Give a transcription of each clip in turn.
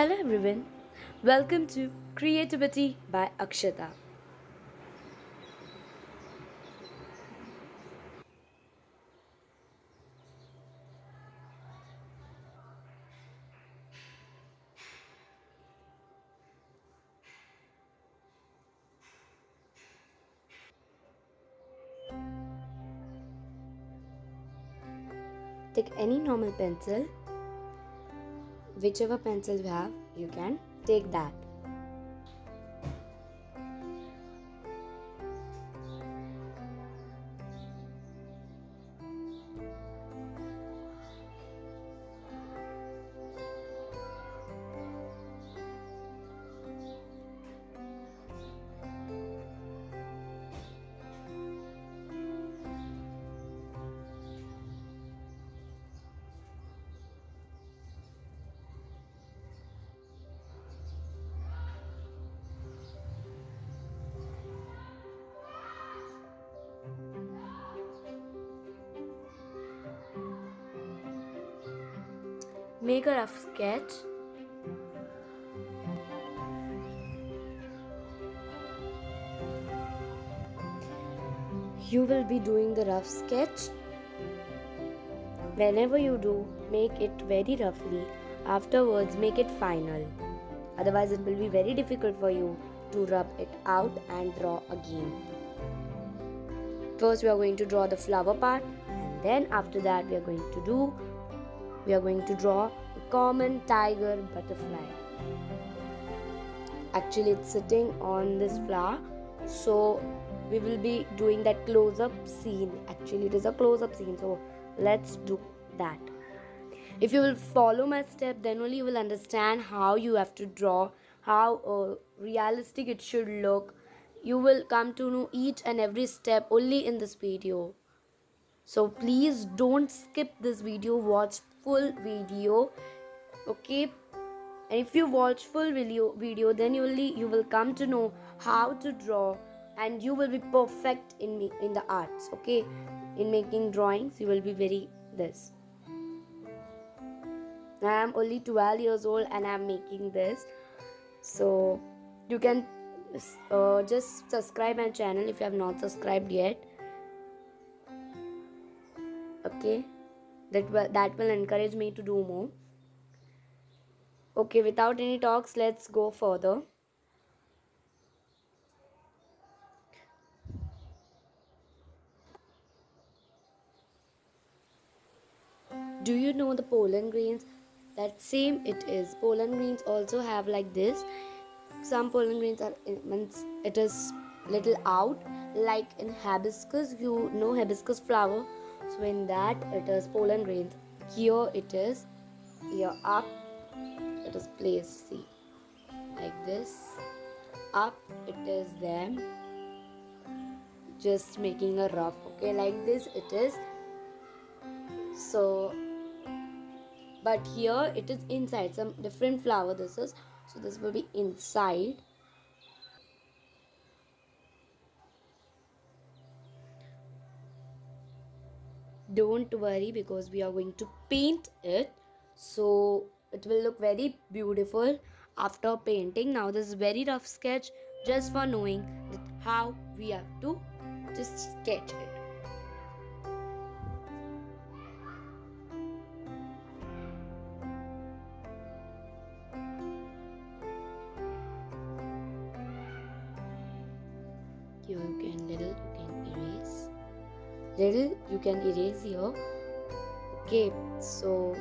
Hello everyone, welcome to Creativity by Akshata. Take any normal pencil, whichever pencil you have, you can take that. Make a rough sketch. You will be doing the rough sketch. Whenever you do, make it very roughly. Afterwards, make it final. Otherwise, it will be very difficult for you to rub it out and draw again. First, we are going to draw the flower part, and then after that, we are going to do we are going to draw a common tiger butterfly. Actually, it's sitting on this flower, so we will be doing that close up scene. Actually, it is a close up scene, so let's do that. If you will follow my step, then only you will understand how you have to draw, how uh, realistic it should look. You will come to know each and every step only in this video so please don't skip this video watch full video okay? And if you watch full video video then you only you will come to know how to draw and you will be perfect in me in the arts okay? In making drawings you will be very this. I am only 12 years old and i am making this. So you can uh, just subscribe my channel if you have not subscribed yet. Okay that will that will encourage me to do more. Okay without any talks let's go further. Do you know the pollen grains that same it is. Pollen grains also have like this. Some pollen grains are eh, means it is little out like in hibiscus you know hibiscus flower so in that it is pollen grains here it is here up it is placed see like this. Up it is them just making a rough okay like this it is. So but here it is inside some different flower this is. So this will be inside don't worry because we are going to paint it. So it will look very beautiful after painting. Now this is very rough sketch just for knowing how we have to just sketch it you can erase here okay so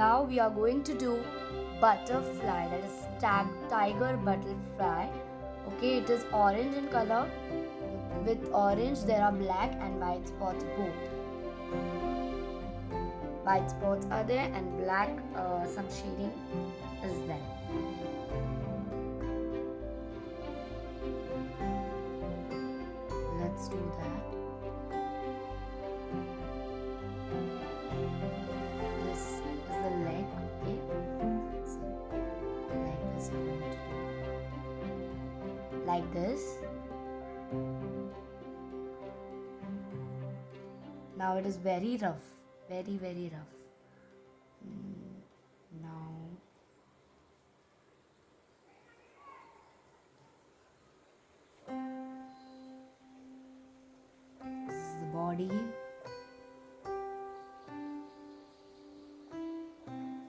now we are going to do butterfly that is tag tiger butterfly. Okay it is orange in color. With orange there are black and white spots both. White spots are there and black uh, some shading is there now it is very rough. Very very rough. Mm, now this is the body.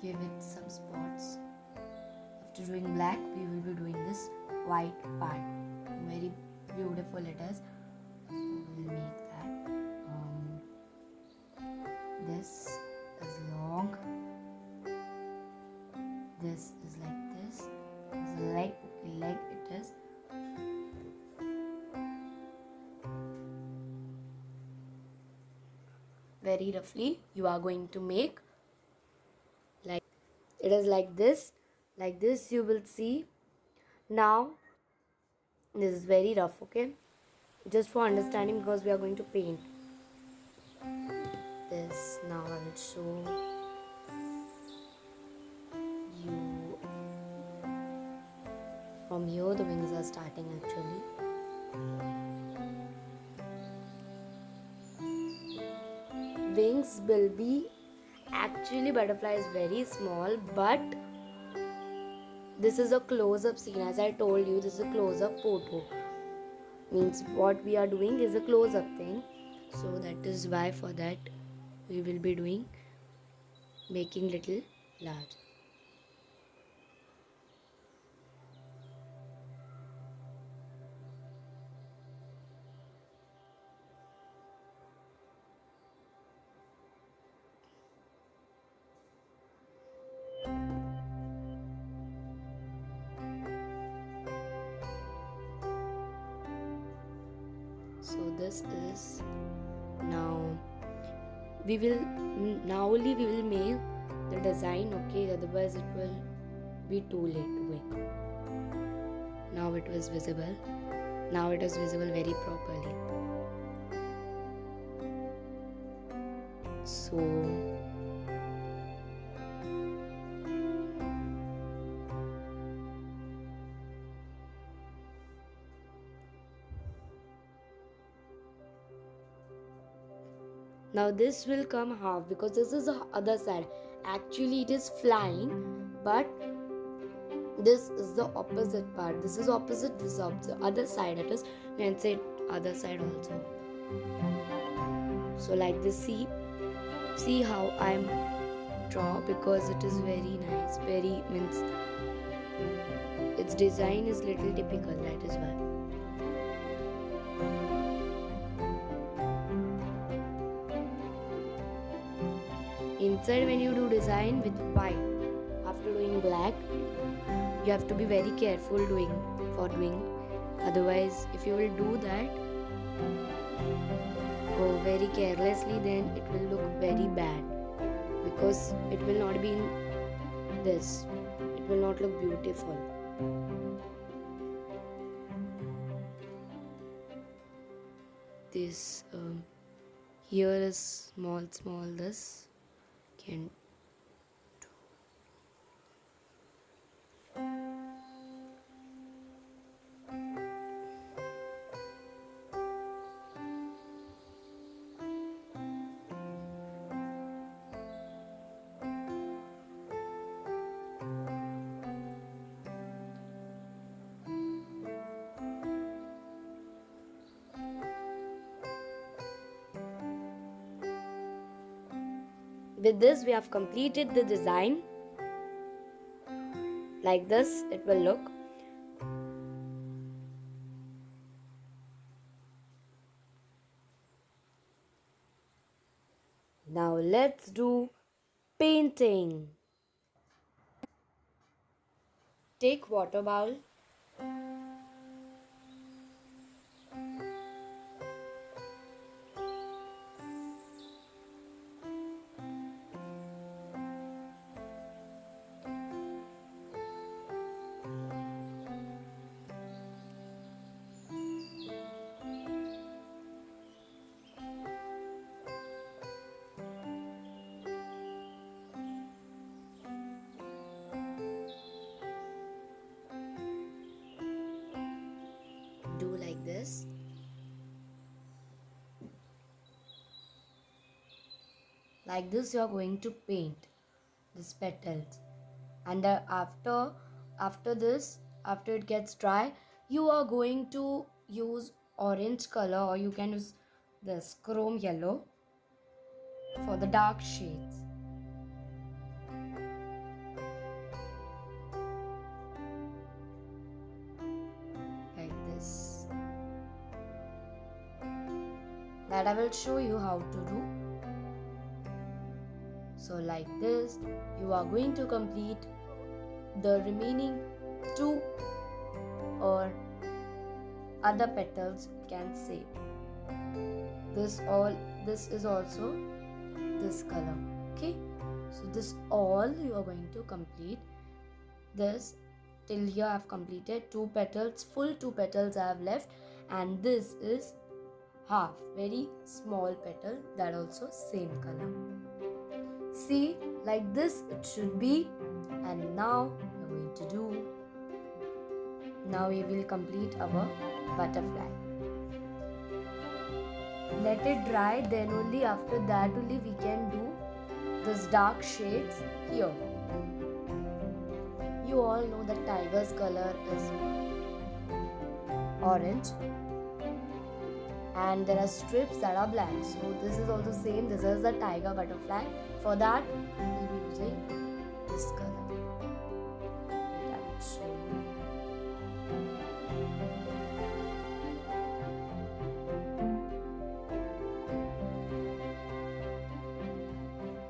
Give it some spots. After doing black we will be doing this white part. Very beautiful it is. So we'll make this is long. This is like this. This is okay leg it is. Very roughly you are going to make like it is like this. Like this you will see. Now this is very rough okay? Just for understanding because we are going to paint show you from here the wings are starting actually. Wings will be actually butterfly is very small but this is a close-up scene. As i told you this is a close-up photo. Means what we are doing is a close-up thing. So that is why for that we will be doing making little large. So this is we will now only we will make the design okay otherwise it will be too late to make. Now it was visible. Now it is visible very properly. So now this will come half because this is the other side. Actually it is flying but this is the opposite part. This is opposite this is opposite other side it is we can say other side also. So like this see see how i'm draw because it is very nice very means its design is little typical that is why inside when you do design with white after doing black you have to be very careful doing for doing. Otherwise if you will do that very carelessly then it will look very bad. Because it will not be in this. It will not look beautiful. This um, here is small small this can with this we have completed the design. Like this it will look. Now let's do painting. Take water bowl like this. Like this you are going to paint this petals. And uh, after after this after it gets dry you are going to use orange color or you can use this chrome yellow for the dark shades that I will show you how to do. So like this you are going to complete the remaining two or other petals can say this all this is also this color okay? So this all you are going to complete this till here I have completed two petals full two petals I have left and this is half very small petal that also same color. See like this it should be. And now we're going to do now we will complete our butterfly. Let it dry then only after that only we can do this dark shades here. You all know that tiger's color is orange and there are strips that are black. So this is also the same. This is the tiger butterfly. For that we will be using this color.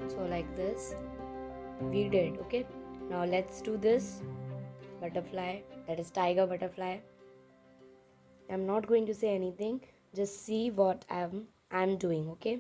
So like this we did okay? Now let's do this butterfly. That is tiger butterfly. I'm not going to say anything just see what i'm i'm doing okay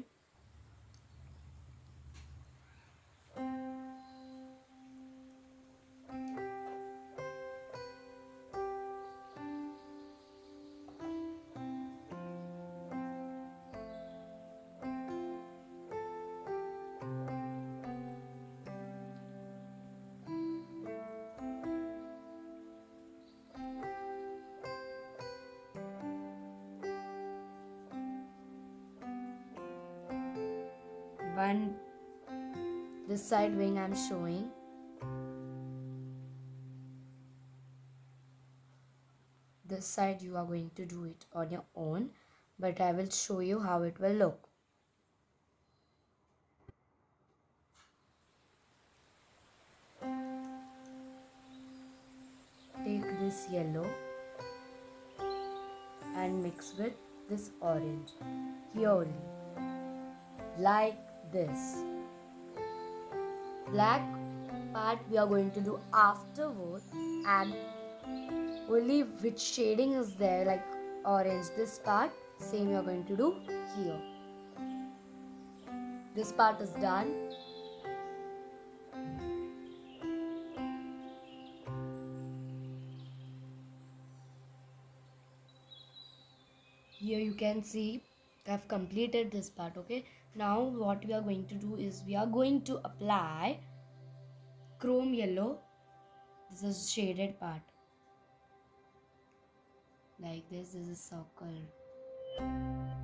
one this side wing i'm showing. This side you are going to do it on your own but i will show you how it will look. Take this yellow and mix with this orange. Here only like this. Black part we are going to do afterward and only which shading is there like orange this part same you are going to do here. This part is done. Here you can see I've completed this part okay? Now what we are going to do is we are going to apply chrome yellow. This is shaded part. Like this this is a circle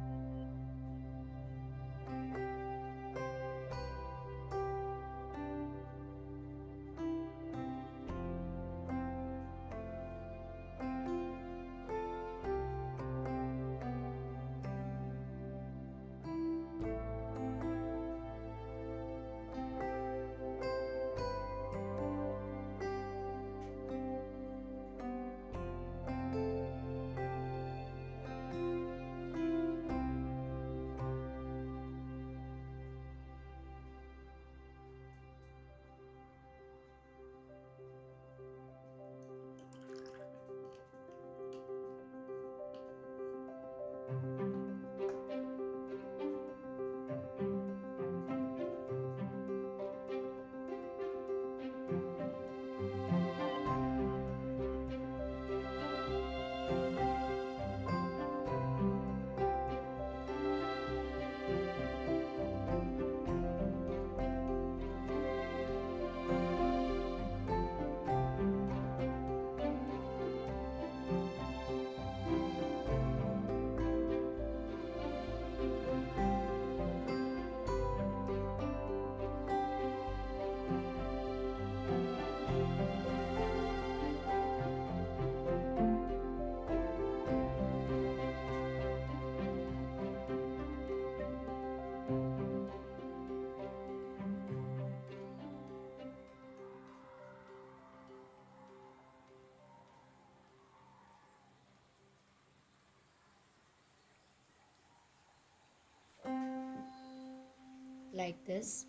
like this.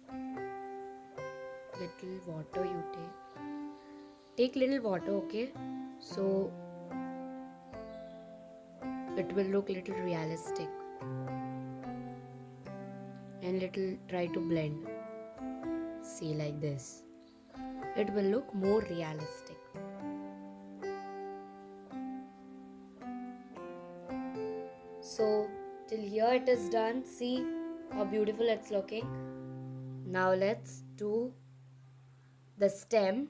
Little water you take. Take little water okay? So it will look little realistic. And little try to blend. See like this. It will look more realistic. So till here it is done. See how beautiful it's looking. Now let's do the stem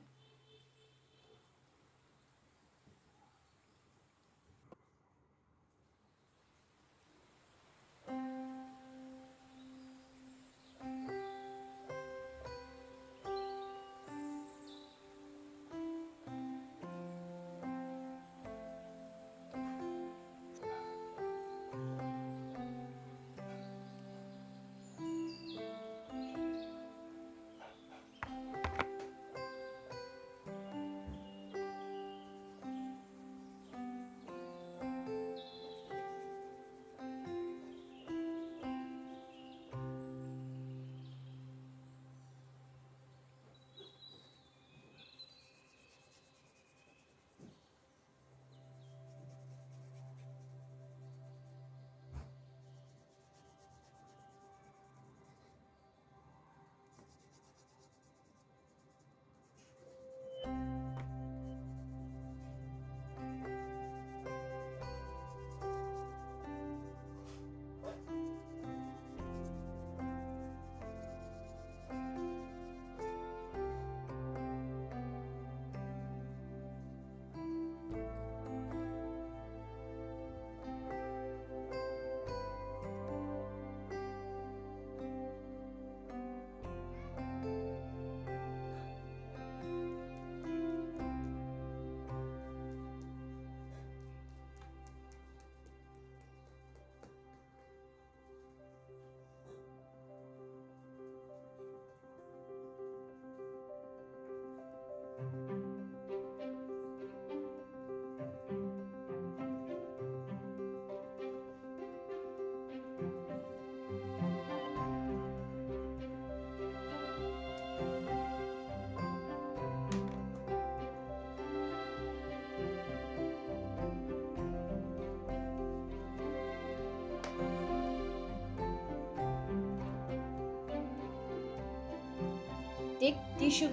take tissue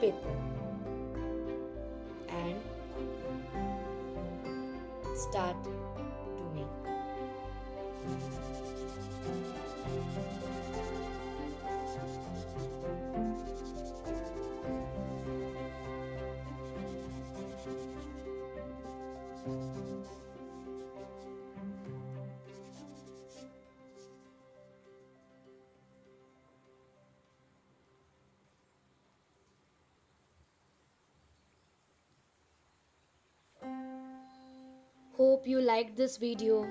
Hope you liked this video.